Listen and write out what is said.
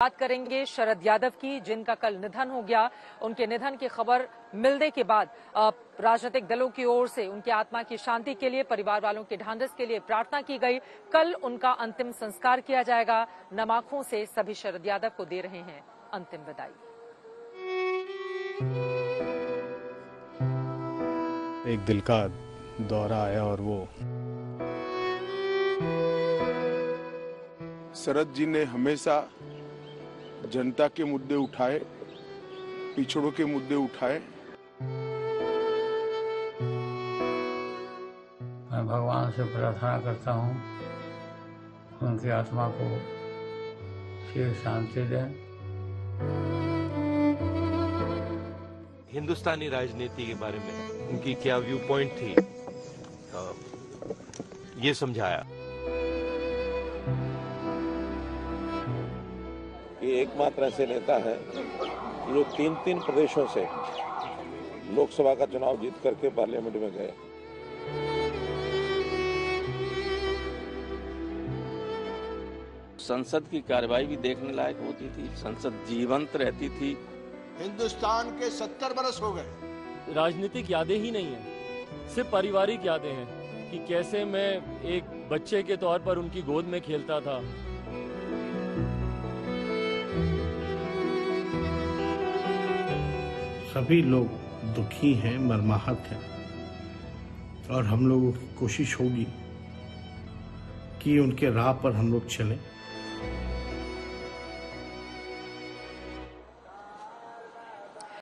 बात करेंगे शरद यादव की जिनका कल निधन हो गया। उनके निधन की खबर मिलने के बाद राजनीतिक दलों की ओर से उनकी आत्मा की शांति के लिए परिवार वालों के ढांढस के लिए प्रार्थना की गई। कल उनका अंतिम संस्कार किया जाएगा। नमाखों से सभी शरद यादव को दे रहे हैं अंतिम विदाई। एक दिल का दौरा आया और वो शरद जी ने हमेशा जनता के मुद्दे उठाए पिछड़ों के मुद्दे उठाए। मैं भगवान से प्रार्थना करता हूँ उनकी आत्मा को शिव शांति दें। हिंदुस्तानी राजनीति के बारे में उनकी क्या व्यू पॉइंट थी ये समझाया। ये एकमात्र ऐसे नेता हैं जो तीन तीन प्रदेशों से लोकसभा का चुनाव जीत करके पार्लियामेंट में गए। संसद की कार्यवाही भी देखने लायक होती थी संसद जीवंत रहती थी। हिंदुस्तान के सत्तर बरस हो गए। राजनीतिक यादें ही नहीं है सिर्फ़ पारिवारिक यादें हैं कि कैसे मैं एक बच्चे के तौर पर उनकी गोद में खेलता था। सभी लोग दुखी हैं, मरमाहत हैं। और हम लोगों की कोशिश होगी कि उनके राह पर हम लोग चलें।